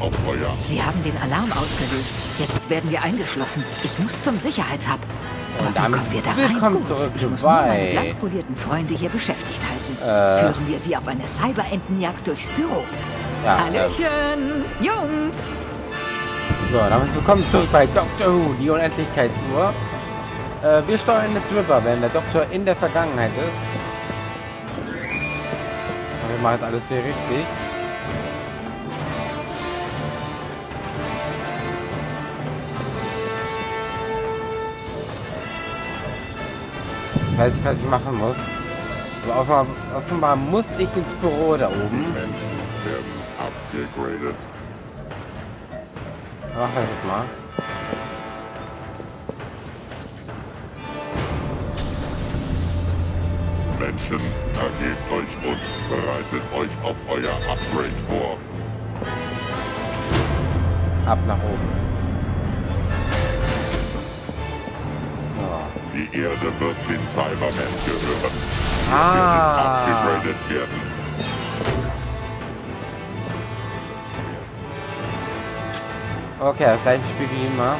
auf euer... Sie haben den Alarm ausgelöst. Jetzt werden wir eingeschlossen. Ich muss zum Sicherheitshub. Und damit kommen wir da rein? willkommen Gut, zurück ich muss nur meine bei- blank polierten Freunde hier beschäftigt halten. Äh. Führen wir sie auf eine Cyberentenjagd durchs Büro. Ja, äh, Hallöchen, Jungs! so, damit willkommen zurück bei Doctor Who, die Unendlichkeitsuhr. Äh, wir steuern jetzt River, wenn der Doktor in der Vergangenheit ist. Und wir machen jetzt alles hier richtig. Weiß nicht, was ich machen muss. Aber offenbar, offenbar muss ich ins Büro da oben. Mach das jetzt mal. Menschen, ergebt euch und bereitet euch auf euer Upgrade vor. Ab nach oben. Die Erde wird den Cybermen gehören. Ihr Ah. abgegradet werden. Okay, das gleiche Spiel wie immer.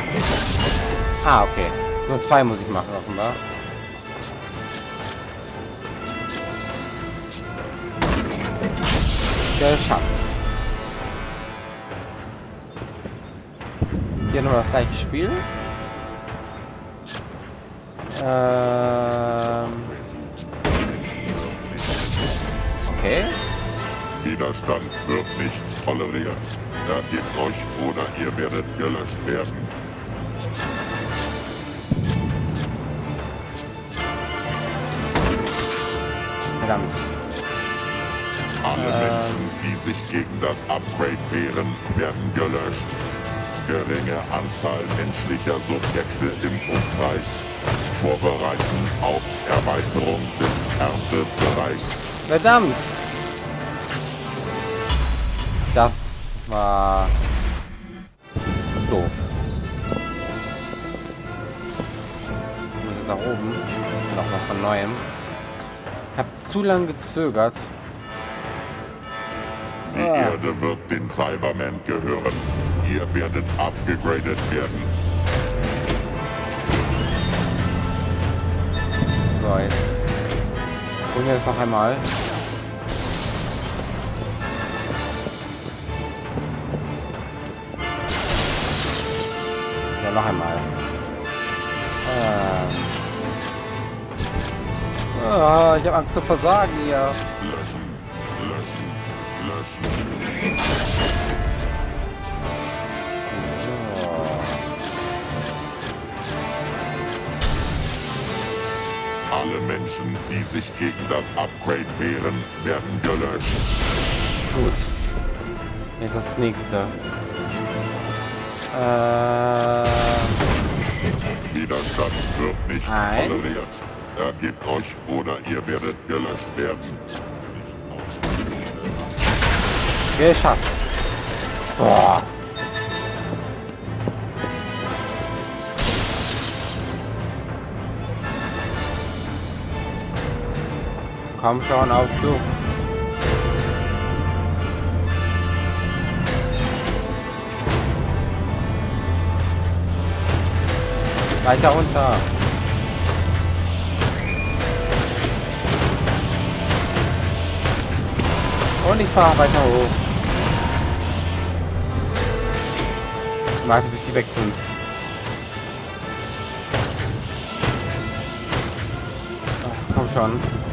Äh. Ah, okay. Nur zwei muss ich machen, offenbar. Geschafft. Hier nochmal das gleiche Spiel. Ähm. Okay. Widerstand wird nicht toleriert. Ergebt euch oder ihr werdet gelöscht werden. Verdammt. Alle Menschen, die sich gegen das Upgrade wehren, werden gelöscht. Geringe Anzahl menschlicher Subjekte im Umkreis vorbereiten auf Erweiterung des Erntebereichs. Verdammt. Das war doof. Ich muss jetzt nach oben. Und auch noch von neuem. Ich habe zu lange gezögert. Die Ah. Erde wird den Cybermen gehören. Ihr werdet abgegradet werden. So, jetzt holen wir es noch einmal. So, noch einmal. Ähm. Ah, ich habe Angst zu versagen hier. Menschen, die sich gegen das Upgrade wehren, werden gelöscht. Gut. Jetzt das nächste. Äh, Widerstand wird nicht Eins. toleriert. Ergebt euch oder ihr werdet gelöscht werden. geschafft. Boah. Komm schon, auf zu. Weiter runter. Und ich fahre weiter hoch. Ich Warte, bis sie weg sind. Ach, komm schon.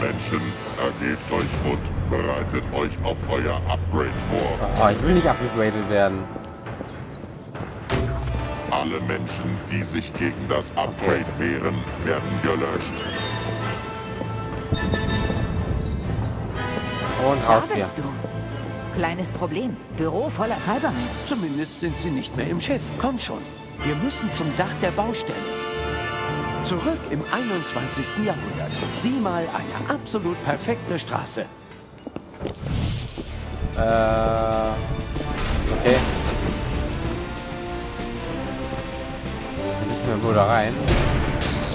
Menschen, ergebt euch und bereitet euch auf euer Upgrade vor. Oh, ich will nicht abgegradet werden. Alle Menschen, die sich gegen das Upgrade wehren, werden gelöscht. Und raus hier. Kleines Problem. Büro voller Cybermen. Zumindest sind sie nicht mehr im Schiff. Komm schon. Wir müssen zum Dach der Baustelle. Zurück im 21. Jahrhundert. Sieh mal eine absolut perfekte Straße. Äh, okay. Dann müssen wir wohl da rein.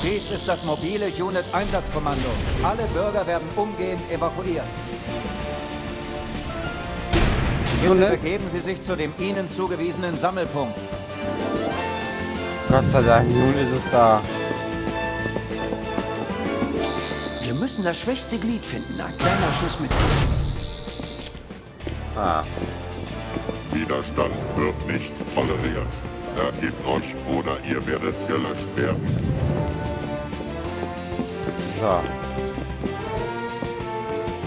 Dies ist das mobile Unit-Einsatzkommando. Alle Bürger werden umgehend evakuiert. Bitte begeben Sie sich zu dem Ihnen zugewiesenen Sammelpunkt. Gott sei Dank, nun ist es da. Müssen das schwächste Glied finden. Ein kleiner Schuss mit Ah, Widerstand wird nicht toleriert. Ergebt euch oder ihr werdet gelöscht werden. so.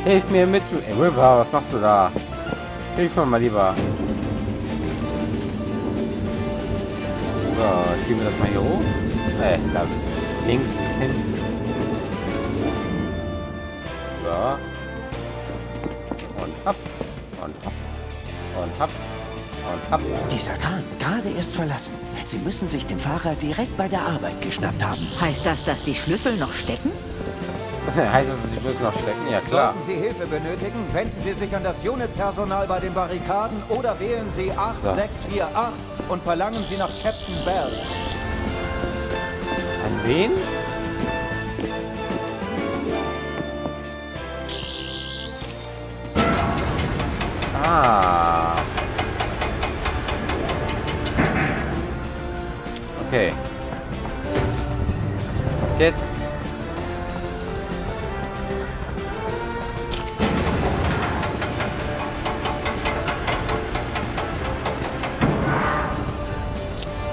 Hilf mir mit, du... Ey, River, was machst du da? Hilf mir mal lieber. So, schieben wir das mal hier hoch. Äh, da links hin. Und ab. Und ab. Und ab. Dieser Kran, gerade erst verlassen. Sie müssen sich den Fahrer direkt bei der Arbeit geschnappt haben. Heißt das, dass die Schlüssel noch stecken? heißt das, dass die Schlüssel noch stecken? Ja, klar. Sollten Sie Hilfe benötigen, wenden Sie sich an das Unit-Personal bei den Barrikaden oder wählen Sie 8648 und verlangen Sie nach Captain Bell. An wen? Ah. Okay. Was jetzt?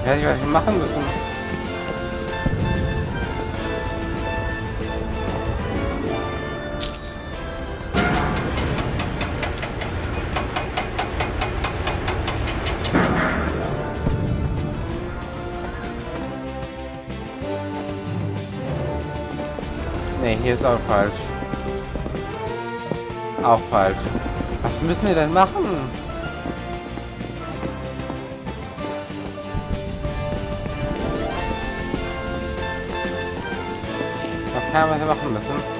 Weiß ich, was wir machen müssen. Nee, hier ist auch falsch. Auch falsch. Was müssen wir denn machen? Was kann man machen müssen?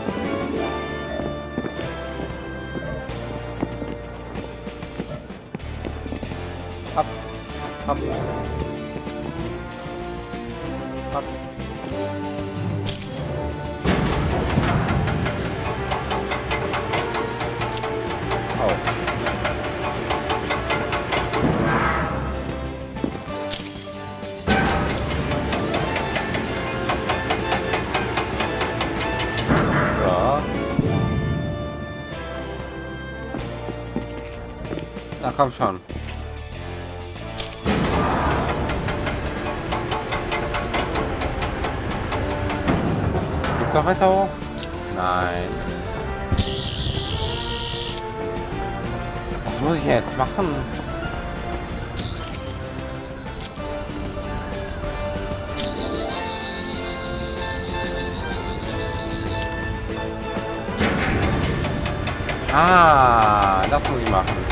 Komm schon. Geht's noch weiter hoch? Nein. Was muss ich jetzt machen? Ah, das muss ich machen.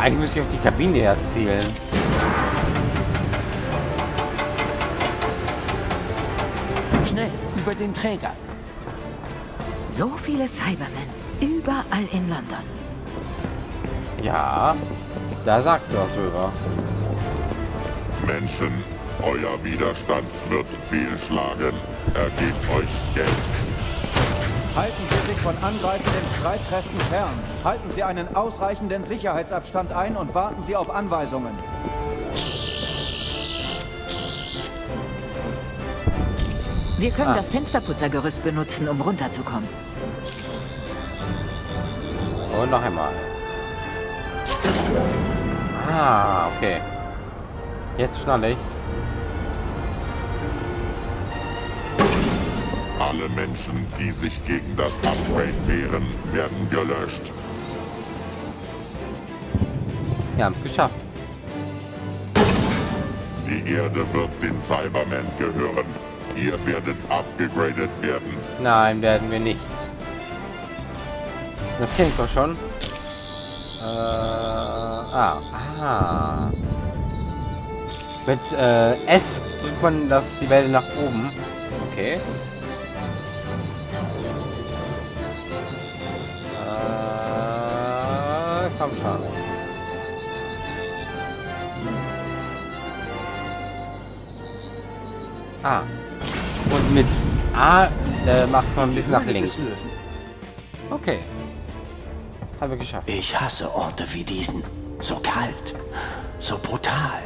Eigentlich müsste ich auf die Kabine erzielen. Schnell, über den Träger. So viele Cybermen. Überall in London. Ja, da sagst du was rüber. Menschen, euer Widerstand wird fehlschlagen. Ergebt euch jetzt. Sich von angreifenden Streitkräften fern. Halten Sie einen ausreichenden Sicherheitsabstand ein und warten Sie auf Anweisungen. Wir können Ah. das Fensterputzergerüst benutzen, um runterzukommen. Und noch einmal. Ah, okay. Jetzt schnall ich's. Alle Menschen, die sich gegen das Upgrade wehren, werden gelöscht. Wir haben es geschafft. Die Erde wird den Cybermen gehören. Ihr werdet abgegradet werden. Nein, werden wir nicht. Das kennt doch schon. Äh, ah, ah. Mit äh, S drückt man das die Welle nach oben. Okay. Tamtam. Ah. Und mit A äh, macht man ein bisschen nach links. Okay. Haben wir geschafft. Ich hasse Orte wie diesen. So kalt. So brutal.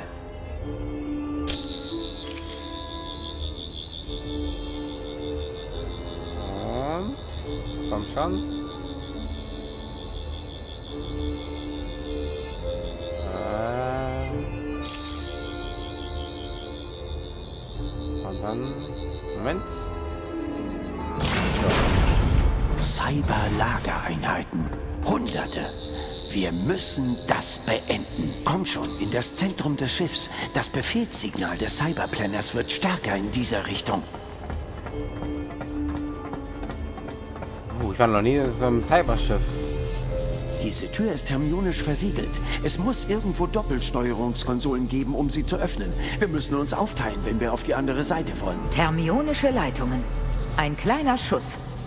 Und... Komm schon. Wir müssen das beenden. Komm schon, in das Zentrum des Schiffs. Das Befehlssignal des Cyberplanners wird stärker in dieser Richtung. Oh, ich war noch nie in so einem Cyberschiff. Diese Tür ist hermionisch versiegelt. Es muss irgendwo Doppelsteuerungskonsolen geben, um sie zu öffnen. Wir müssen uns aufteilen, wenn wir auf die andere Seite wollen. Thermionische Leitungen. Ein kleiner Schuss.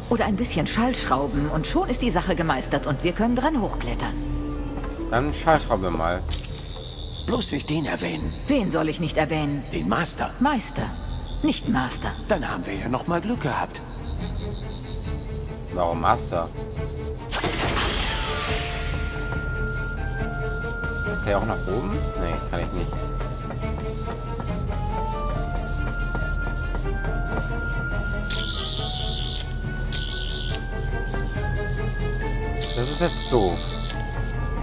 Oder ein bisschen Schallschrauben und schon ist die Sache gemeistert und wir können dran hochklettern. Dann schallschrauben wir mal. Bloß nicht den erwähnen. Wen soll ich nicht erwähnen? Den Master. Meister. Nicht Master. Dann haben wir ja noch mal Glück gehabt. Warum Master? Kann ich auch nach oben? Nee, kann ich nicht. Das ist jetzt doof.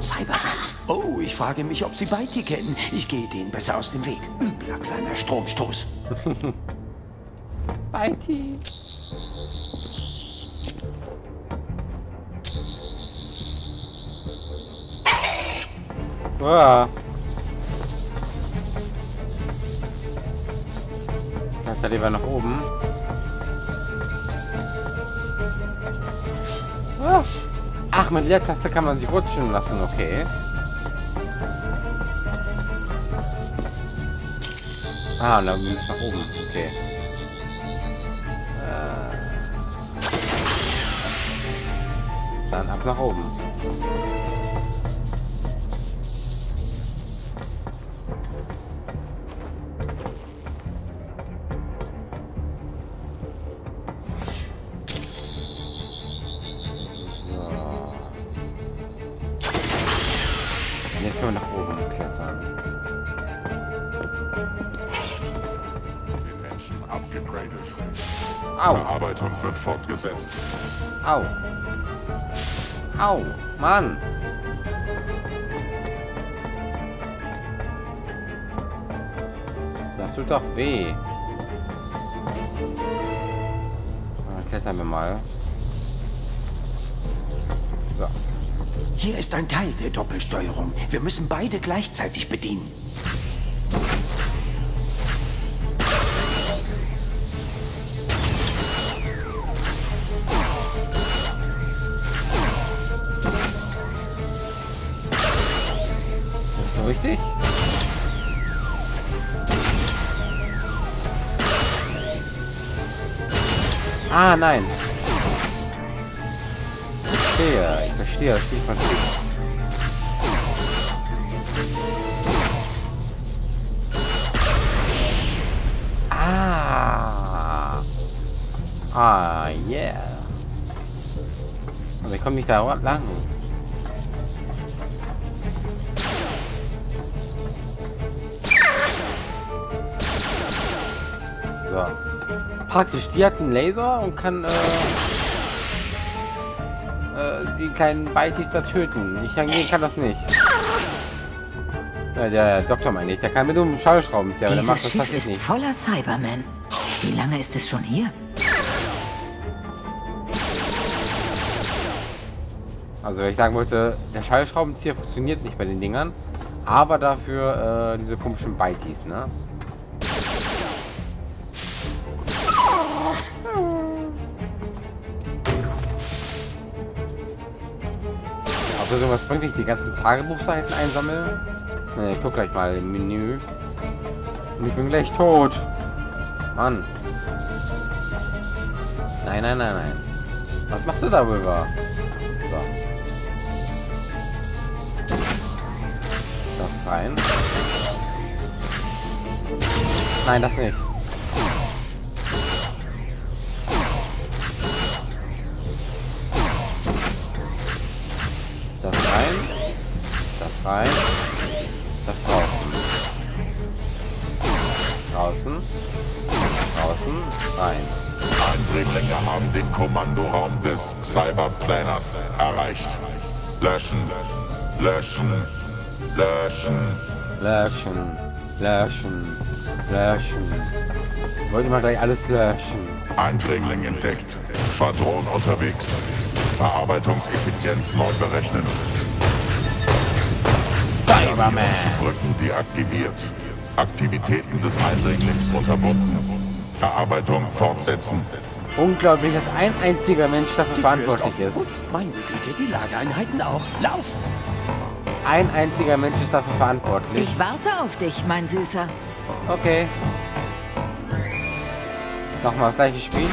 Cyberrats. Oh, ich frage mich, ob Sie Beiti kennen. Ich gehe denen besser aus dem Weg. Übler kleiner Stromstoß. Beiti. Uah. Kletter lieber nach oben. Ah. Ach, mit Leertaste kann man sich rutschen lassen, okay. Ah, und dann muss ich nach oben, okay. Äh. Dann ab nach oben. Wird fortgesetzt. Au! Au! Mann! Das tut doch weh. Dann klettern wir mal. So. Hier ist ein Teil der Doppelsteuerung. Wir müssen beide gleichzeitig bedienen. Ah, nein. Ich verstehe, ich verstehe, das Spiel verstehe. Ah. Ah, yeah. Aber ich komme nicht da lang. So. Praktisch, die hat einen Laser und kann äh, äh, die kleinen Beitis da töten. Ich hingegen kann das nicht. Ja, der Doktor meine ich, der kann mit einem Schallschrauben ziehen, aber der macht das Schiff passiert ist nicht. voller Cybermen. Wie lange ist es schon hier? Also, wenn ich sagen wollte, der Schallschraubenzieher funktioniert nicht bei den Dingern, aber dafür äh, diese komischen Beitis, ne? Also sowas bringt, wenn ich die ganzen Tagebuchseiten einsammle. Ne, ich guck gleich mal im Menü. Und ich bin gleich tot. Mann. Nein, nein, nein, nein. Was machst du darüber? So. Das rein. Nein, das nicht. Rein. Das draußen. Draußen. Draußen. Rein. Eindringlinge haben den Kommandoraum des Cyberplanners erreicht. Löschen, löschen, löschen. Löschen. Löschen. Löschen. Wollte mal gleich alles löschen. Eindringling entdeckt. Schwadron unterwegs. Verarbeitungseffizienz neu berechnen. Cyberman. Brücken deaktiviert. Aktivitäten des Eindringlings unterbunden. Verarbeitung fortsetzen. Unglaublich, dass ein einziger Mensch dafür verantwortlich ist. Und meine Güte, die Lagereinheiten auch. Lauf! Ein einziger Mensch ist dafür verantwortlich. Ich warte auf dich, mein Süßer. Okay. Nochmal das gleiche Spiel.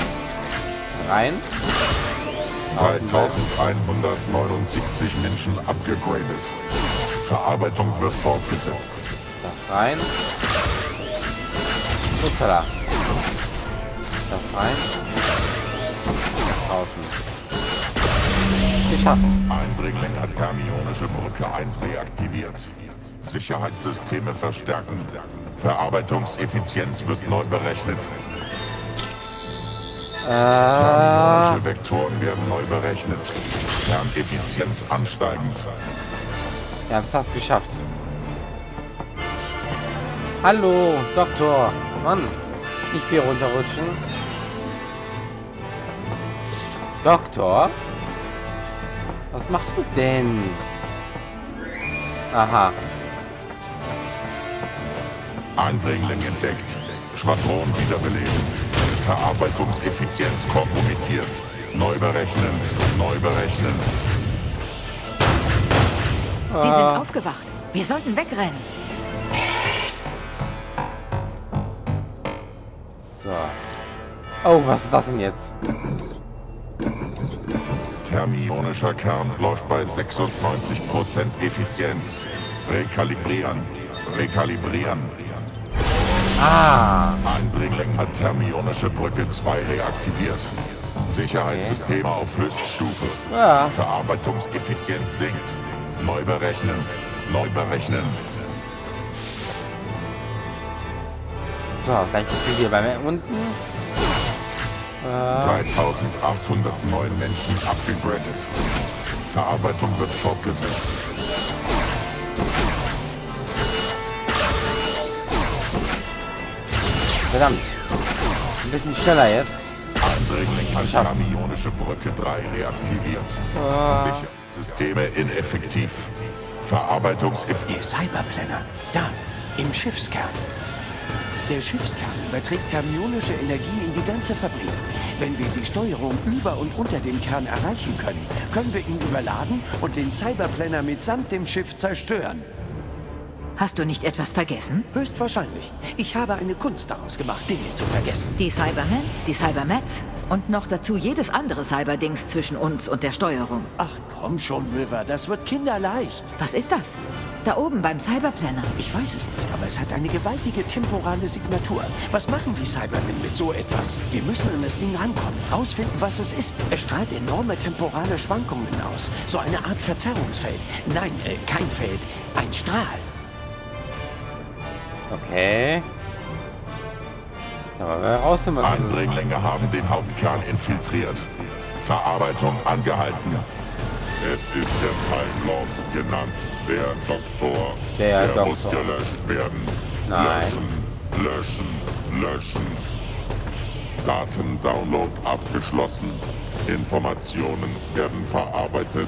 Rein. Außen 3179 Menschen abgegradet. Verarbeitung wird fortgesetzt. Das rein. Upsala. Das rein. Das draußen. Geschafft. Eindringling hat thermionische Brücke 1 reaktiviert. Sicherheitssysteme verstärken. Verarbeitungseffizienz wird neu berechnet. Äh, Vektoren werden neu berechnet. Kerneffizienz ansteigend. Wir haben es fast geschafft. Hallo, Doktor. Mann, nicht hier runterrutschen. Doktor? Was machst du denn? Aha. Eindringling entdeckt. Schwadron wiederbeleben. Verarbeitungseffizienz kompromittiert. Neu berechnen. Neu berechnen. Sie sind aufgewacht. Wir sollten wegrennen. So. Oh, was ist das denn jetzt? Thermionischer Kern läuft bei 96% Effizienz. Rekalibrieren. Rekalibrieren. Ah, Eindringling hat thermionische Brücke 2 reaktiviert. Sicherheitssysteme auf Höchststufe. ja. Verarbeitungseffizienz sinkt. Neu berechnen. Neu berechnen. So, gleich Spiel hier bei mir unten. Äh, 3809 Menschen abgegradet. Verarbeitung wird fortgesetzt. verdammt. Ein bisschen schneller jetzt. Eindringling hat Geschafft. thermionische Brücke 3 reaktiviert. Äh, Sicherheitssysteme ineffektiv. Verarbeitungseffizienz. Der Cyberplanner. Da, im Schiffskern. Der Schiffskern überträgt thermionische Energie in die ganze Fabrik. Wenn wir die Steuerung über und unter dem Kern erreichen können, können wir ihn überladen und den Cyberplanner mitsamt dem Schiff zerstören. Hast du nicht etwas vergessen? Höchstwahrscheinlich. Ich habe eine Kunst daraus gemacht, Dinge zu vergessen. Die Cybermen, die Cybermats und noch dazu jedes andere Cyberdings zwischen uns und der Steuerung. Ach komm schon, River, das wird kinderleicht. Was ist das? Da oben beim Cyberplanner. Ich weiß es nicht, aber es hat eine gewaltige temporale Signatur. Was machen die Cybermen mit so etwas? Wir müssen an das Ding rankommen, rausfinden, was es ist. Es strahlt enorme temporale Schwankungen aus. So eine Art Verzerrungsfeld. Nein, äh, kein Feld, ein Strahl. okay. Wer raus es? Eindringlinge haben den Hauptkern infiltriert. Verarbeitung angehalten. Es ist der Time Lord genannt. Der Doktor. Der muss Doktor. gelöscht werden. Nein. Löschen, löschen, löschen. Datendownload abgeschlossen. Informationen werden verarbeitet.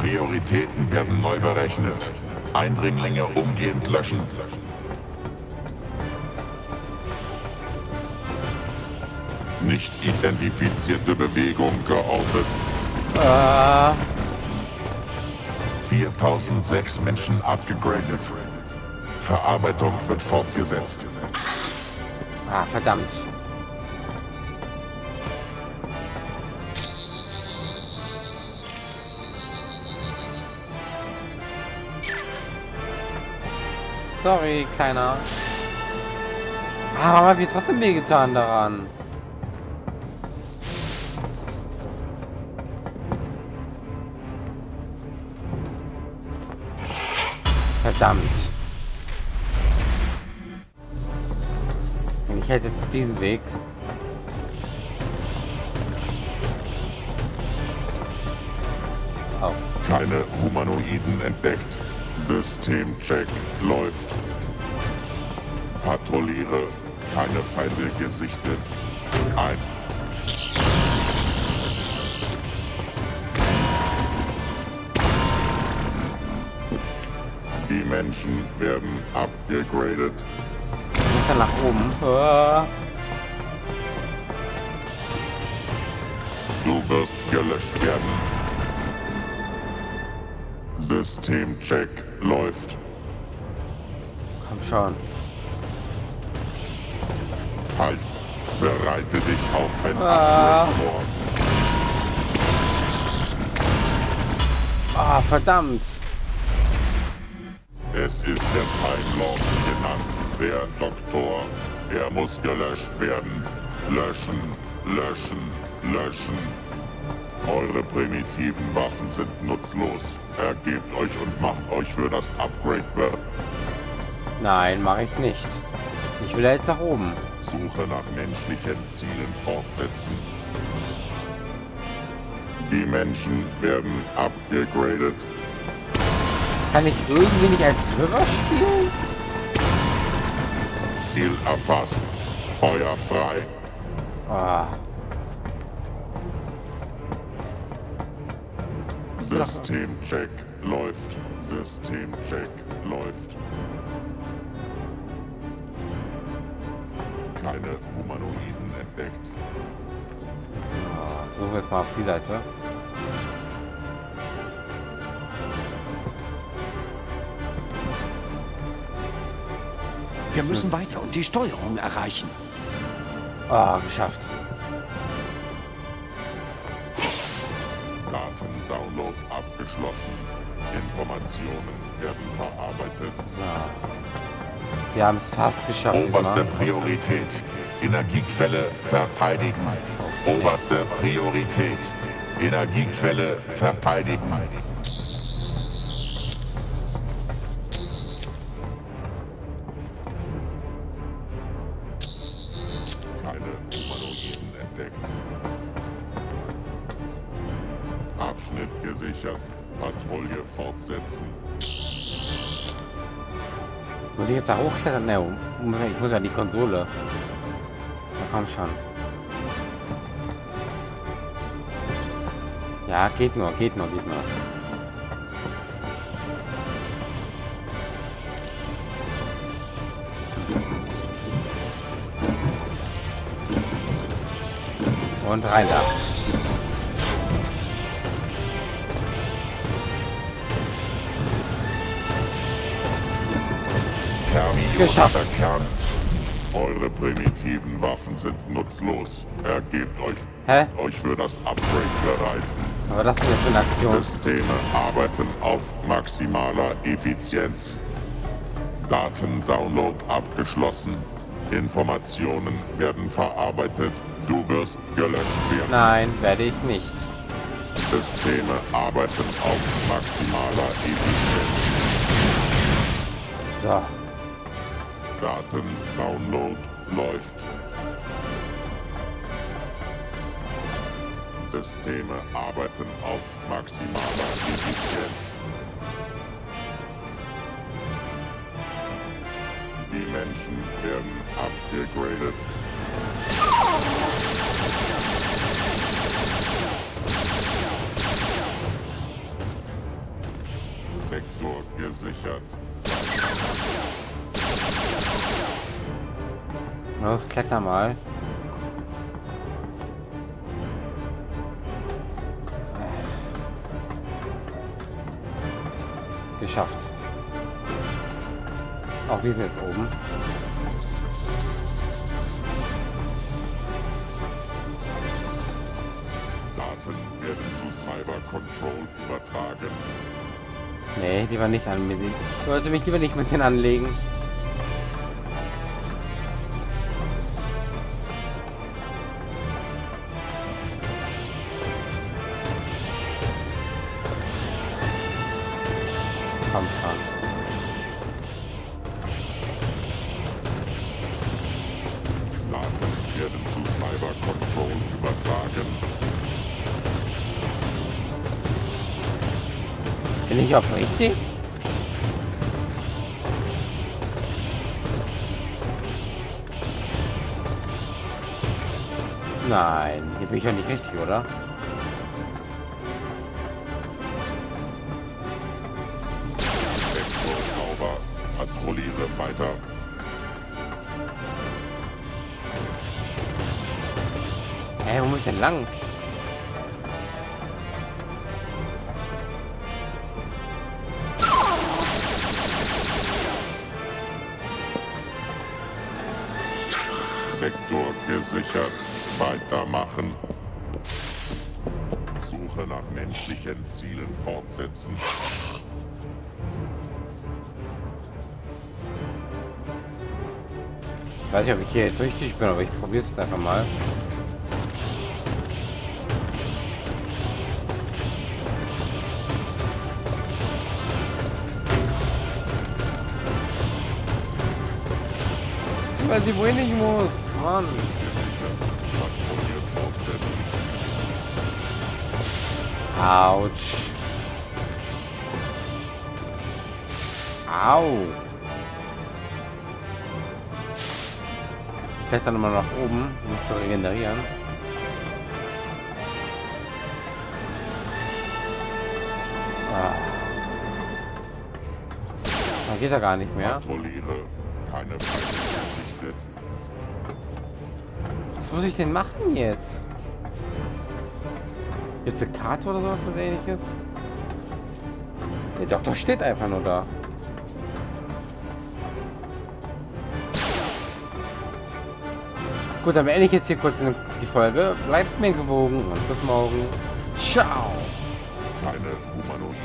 Prioritäten werden neu berechnet. Eindringlinge umgehend löschen. Nicht identifizierte Bewegung geortet. Äh, 4006 Menschen abgegradet. Verarbeitung wird fortgesetzt. ah, verdammt. Sorry, Kleiner. Aber wir trotzdem wehgetan daran. Verdammt. Ich hätte jetzt diesen Weg. Oh. Keine Humanoiden entdeckt. Systemcheck läuft. Patrouilliere. Keine Feinde gesichtet. Ein. Menschen werden abgegradet. Ich muss dann nach oben. Ah. Du wirst gelöscht werden. Systemcheck läuft. Komm schon. Halt. Bereite dich auf ein Ah. Upgrade vor. Ah, verdammt. Es ist der Time Lord genannt. Der Doktor. Er muss gelöscht werden. Löschen, löschen, löschen. Eure primitiven Waffen sind nutzlos. Ergebt euch und macht euch für das Upgrade bereit. Nein, mache ich nicht. Ich will jetzt nach oben. Suche nach menschlichen Zielen fortsetzen. Die Menschen werden abgegradet. Kann ich irgendwie nicht als Schwimmer spielen? Ziel erfasst. Feuer frei. Ah, Systemcheck läuft. Systemcheck läuft. Keine Humanoiden entdeckt. so. Suchen wir jetzt mal auf die Seite. Wir müssen weiter und die Steuerung erreichen. Ah, geschafft. Datendownload abgeschlossen. Informationen werden verarbeitet. So. Wir haben es fast geschafft. Oberste. Priorität. Energiequelle verteidigen. Oberste Priorität. Energiequelle verteidigen. Jetzt da hochklettern? Ne, ich muss ja die Konsole. Na komm schon. Ja, geht nur, geht nur, geht nur. Und rein da. Geschafft. Kern. Eure primitiven Waffen sind nutzlos. Ergebt euch, Hä? euch für das Upgrade bereit. Aber das ist jetzt eine Aktion. Systeme arbeiten auf maximaler Effizienz. Datendownload abgeschlossen. Informationen werden verarbeitet. Du wirst gelöscht werden. Nein, werde ich nicht. Systeme arbeiten auf maximaler Effizienz. So. Datendownload läuft. Systeme arbeiten auf maximaler Effizienz. Die Menschen werden abgegradet. Sektor gesichert. Los, kletter mal. Geschafft. Auch wir sind jetzt oben. Daten werden zu Cyber Control übertragen. Nee, lieber nicht an den. Ich wollte mich lieber nicht mit denen anlegen. Richtig? Nein, hier bin ich ja nicht richtig, oder? Sauber. Patrouilliere weiter. Hä, wo muss ich denn lang? Sektor gesichert. Weitermachen. Suche nach menschlichen Zielen fortsetzen. Ich weiß nicht, ob ich hier jetzt richtig bin, aber ich probiere es einfach mal. Weiß nicht, wohin ich muss. Mann. Autsch. Au. Kletter nochmal nach oben, um zu regenerieren. Ah. Da geht er gar nicht mehr. Patrouilliere. Keine Feinde. Muss ich denn machen jetzt? Jetzt eine Karte oder sowas das ähnliches? Der Doktor steht einfach nur da. Gut, dann beende ich jetzt hier kurz die Folge. Bleibt mir gewogen und bis morgen. Ciao. Keine humanoiden